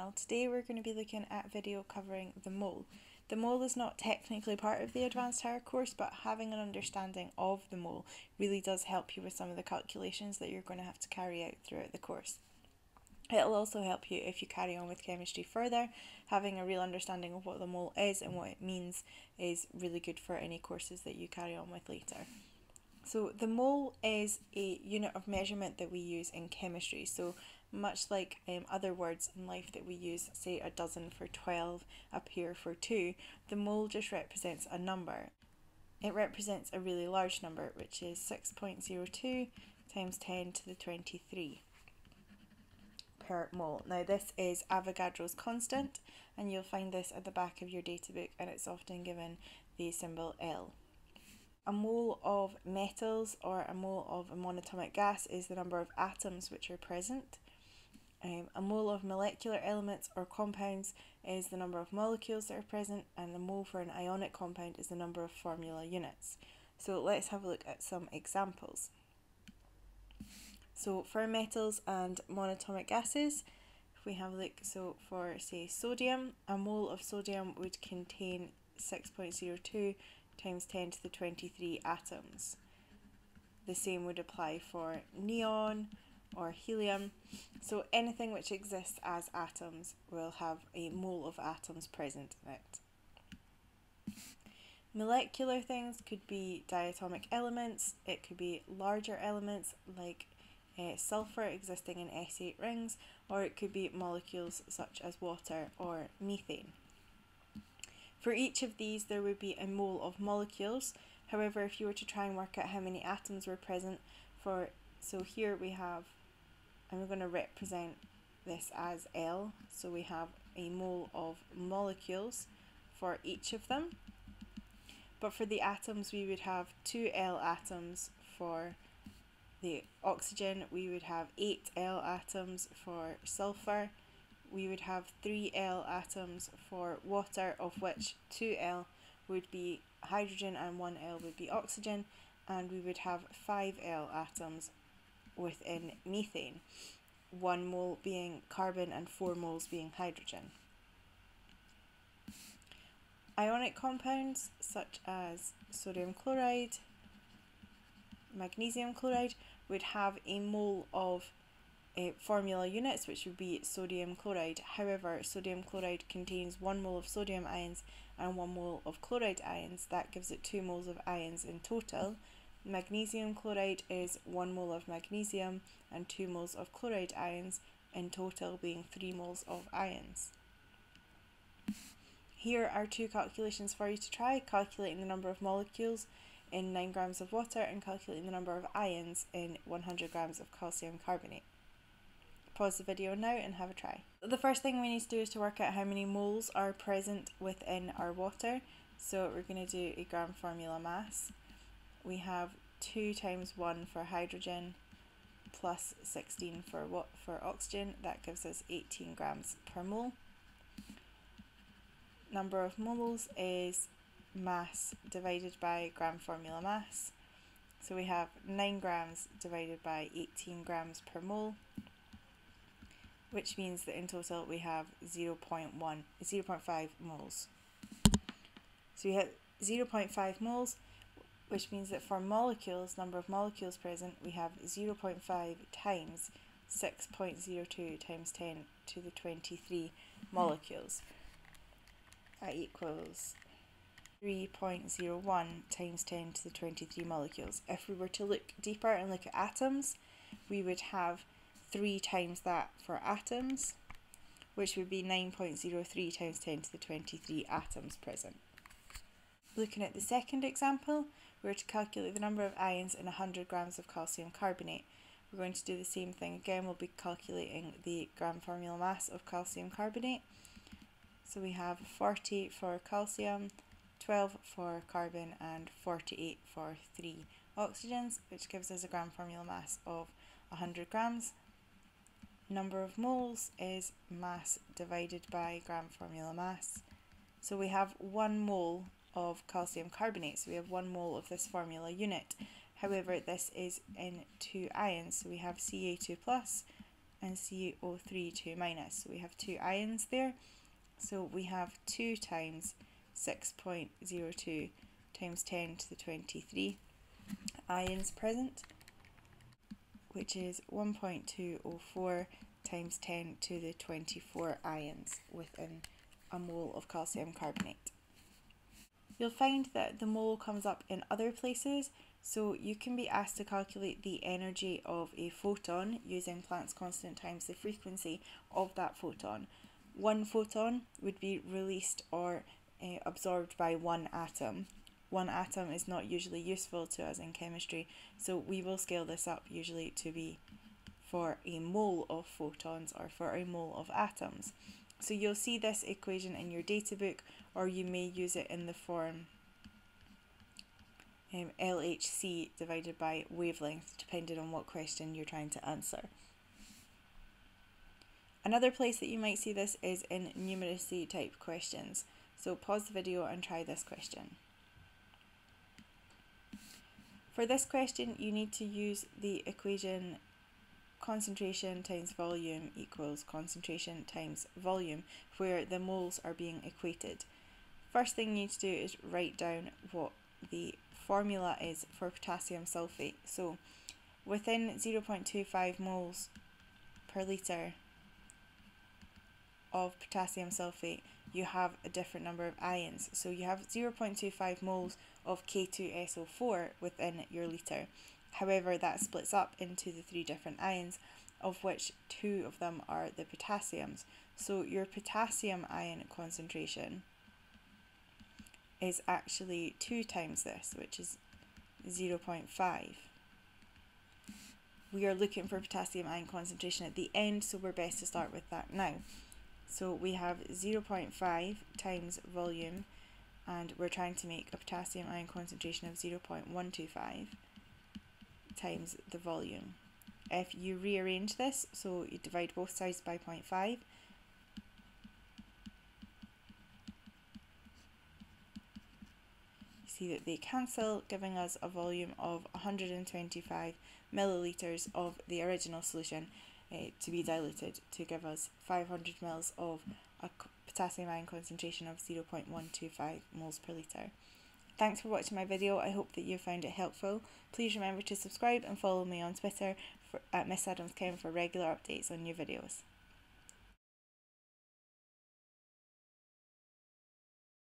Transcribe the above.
channel. Today we're going to be looking at video covering the mole. The mole is not technically part of the Advanced Higher course, but having an understanding of the mole really does help you with some of the calculations that you're going to have to carry out throughout the course. It'll also help you if you carry on with chemistry further. Having a real understanding of what the mole is and what it means is really good for any courses that you carry on with later. So the mole is a unit of measurement that we use in chemistry. So much like um, other words in life that we use, say a dozen for 12, a pair for 2, the mole just represents a number. It represents a really large number, which is 6.02 times 10 to the 23 per mole. Now this is Avogadro's constant and you'll find this at the back of your data book and it's often given the symbol L. A mole of metals or a mole of a monatomic gas is the number of atoms which are present. Um, a mole of molecular elements or compounds is the number of molecules that are present, and the mole for an ionic compound is the number of formula units. So let's have a look at some examples. So for metals and monatomic gases, if we have a look, so for say sodium, a mole of sodium would contain 6.02 times 10 to the 23 atoms. The same would apply for neon, or helium. So anything which exists as atoms will have a mole of atoms present in it. Molecular things could be diatomic elements, it could be larger elements like uh, sulfur existing in S8 rings, or it could be molecules such as water or methane. For each of these, there would be a mole of molecules. However, if you were to try and work out how many atoms were present for, so here we have and we're going to represent this as L. So we have a mole of molecules for each of them. But for the atoms, we would have two L atoms for the oxygen, we would have 8 L atoms for sulfur, we would have 3 L atoms for water, of which 2 L would be hydrogen and 1 L would be oxygen, and we would have 5 L atoms within methane, one mole being carbon and four moles being hydrogen. Ionic compounds such as sodium chloride, magnesium chloride would have a mole of formula units which would be sodium chloride. However, sodium chloride contains one mole of sodium ions and one mole of chloride ions. That gives it two moles of ions in total Magnesium chloride is 1 mole of magnesium and 2 moles of chloride ions, in total being 3 moles of ions. Here are two calculations for you to try, calculating the number of molecules in 9 grams of water and calculating the number of ions in 100 grams of calcium carbonate. Pause the video now and have a try. The first thing we need to do is to work out how many moles are present within our water. So we're going to do a gram formula mass. We have 2 times 1 for hydrogen plus 16 for what for oxygen. That gives us 18 grams per mole. Number of moles is mass divided by gram formula mass. So we have 9 grams divided by 18 grams per mole which means that in total we have 0 0.1 0.5 moles so we have 0.5 moles which means that for molecules, number of molecules present, we have 0.5 times 6.02 times 10 to the 23 molecules. That equals 3.01 times 10 to the 23 molecules. If we were to look deeper and look at atoms, we would have 3 times that for atoms, which would be 9.03 times 10 to the 23 atoms present. Looking at the second example, we're to calculate the number of ions in 100 grams of calcium carbonate. We're going to do the same thing again, we'll be calculating the gram formula mass of calcium carbonate. So we have 40 for calcium, 12 for carbon and 48 for 3 oxygens, which gives us a gram formula mass of 100 grams. Number of moles is mass divided by gram formula mass. So we have 1 mole of calcium carbonate. So we have one mole of this formula unit. However, this is in two ions. So we have Ca2 plus and CO3 2 minus. So we have two ions there. So we have 2 times 6.02 times 10 to the 23 ions present, which is 1.204 times 10 to the 24 ions within a mole of calcium carbonate. You'll find that the mole comes up in other places, so you can be asked to calculate the energy of a photon using Planck's constant times the frequency of that photon. One photon would be released or uh, absorbed by one atom. One atom is not usually useful to us in chemistry, so we will scale this up usually to be for a mole of photons or for a mole of atoms. So you'll see this equation in your data book or you may use it in the form um, LHC divided by wavelength depending on what question you're trying to answer. Another place that you might see this is in numeracy type questions. So pause the video and try this question. For this question you need to use the equation concentration times volume equals concentration times volume where the moles are being equated. First thing you need to do is write down what the formula is for potassium sulfate. So within 0.25 moles per litre of potassium sulfate you have a different number of ions. So you have 0.25 moles of K2SO4 within your litre. However, that splits up into the three different ions, of which two of them are the potassiums. So your potassium ion concentration is actually two times this, which is 0.5. We are looking for potassium ion concentration at the end, so we're best to start with that now. So we have 0.5 times volume, and we're trying to make a potassium ion concentration of 0.125 times the volume. If you rearrange this, so you divide both sides by 0.5, see that they cancel, giving us a volume of 125 millilitres of the original solution uh, to be diluted to give us 500 mils of a potassium ion concentration of 0.125 moles per litre. Thanks for watching my video. I hope that you found it helpful. Please remember to subscribe and follow me on Twitter for, at Miss Adams Chem for regular updates on new videos.